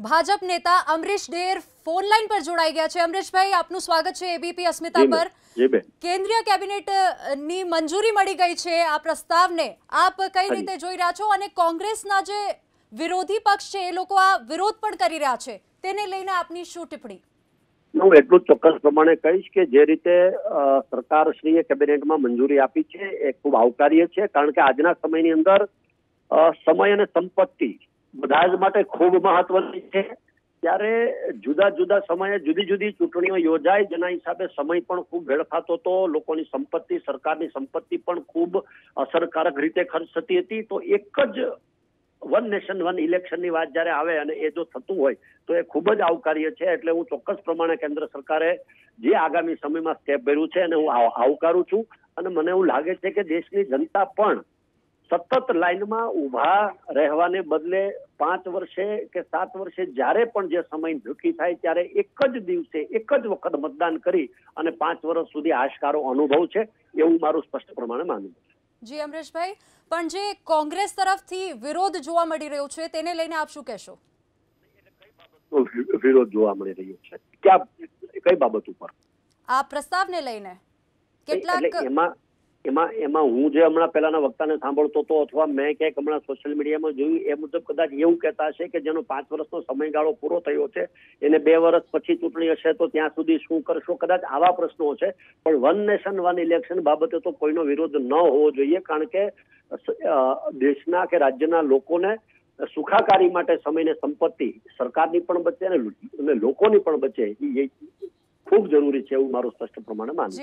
ભાજપ નેતા અમરીશ ડેર phone line પર જોડાઈ ગયા છે. અમરીશભાઈ આપનું સ્વાગત છે એબીપી અસ્મિતા પર. કેન્દ્રીય કેબિનેટની મંજૂરી મળી ગઈ છે આ પ્રસ્તાવને. આપ કઈ રીતે જોઈ રહ્યા છો? અને કોંગ્રેસના જે વિરોધી પક્ષ છે એ લોકો આ વિરોધ પણ કરી રહ્યા છે. તેને લઈને આપની શું ટિપ્પણી? હું એટલું ચોક્કસ પ્રમાણે કહીશ કે જે રીતે સરકારશ્રીએ કેબિનેટમાં મંજૂરી આપી છે એ ખૂબ આવકાર્ય છે. કારણ કે આજના સમયની અંદર સમય અને સંપત્તિ બધા જ માટે ખૂબ મહત્વની છે. ત્યારે જુદા જુદા સમયે જુદી જુદી ચૂંટણીઓ યોજાય, જેના હિસાબે સમય પણ ખૂબ વેડફાતો હતો. લોકોની સંપત્તિ, સરકારની સંપત્તિ પણ ખૂબ અસરકારક રીતે ખર્ચ થતી હતી. તો એક જ વન નેશન, વન ઇલેક્શનની વાત જ્યારે આવે અને એ જો થતું હોય, તો એ ખૂબ જ આવકાર્ય છે. એટલે હું ચોક્કસ પ્રમાણે કેન્દ્ર સરકારે જે આગામી સમયમાં સ્ટેપ ભર્યું છે અને હું આવ- આવકારું છું. અને મને એવું લાગે છે કે દેશની જનતા પણ સતત લાઈનમાં ઊભા રહેવાને બદલે પાંચ વર્ષે કે સાત વર્ષે જ્યારે પણ જે સમય નક્કી થાય ત્યારે એક જ દિવસે એક જ વખત મતદાન કરી અને પાંચ વર્ષ સુધી આશકારો અનુભવ છે એવું મારું સ્પષ્ટ પ્રમાણે માનવું છે. જી અમરેશભાઈ પણ જે કોંગ્રેસ તરફથી વિરોધ જોવા મળી રહ્યો છે તેને લઈને આપ શું કહેશો? વિરોધ જોવા મળી રહ્યો છે. ક્યાં કઈ બાબત ઉપર? આ પ્રસ્તાવને લઈને કેટલાક એમાં એમાં એમાં હું જે હમણાં પહેલાના વક્તાને સાંભળતો હતો અથવા મેં ક્યાંક હમણાં સોશિયલ મીડિયામાં જોયું, એ મુજબ કદાચ એવું કહેતા હશે કે જેનો પાંચ વર્ષનો સમયગાળો પૂરો થયો છે, એને બે વર્ષ પછી ચૂંટણી હશે તો ત્યાં સુધી શું કરશો? કદાચ આવા પ્રશ્નો છે પણ વન નેશન વન ઇલેક્શન બાબતે તો કોઈનો વિરોધ ન હોવો જોઈએ, કારણ કે દેશના કે રાજ્યના લોકોને સુખાકારી માટે સમયને સંપત્તિ સરકારની પણ બચે અને લોકોની પણ બચે, એ ખૂબ જરૂરી છે એવું મારું સ્પષ્ટ પ્રમાણે માનવું.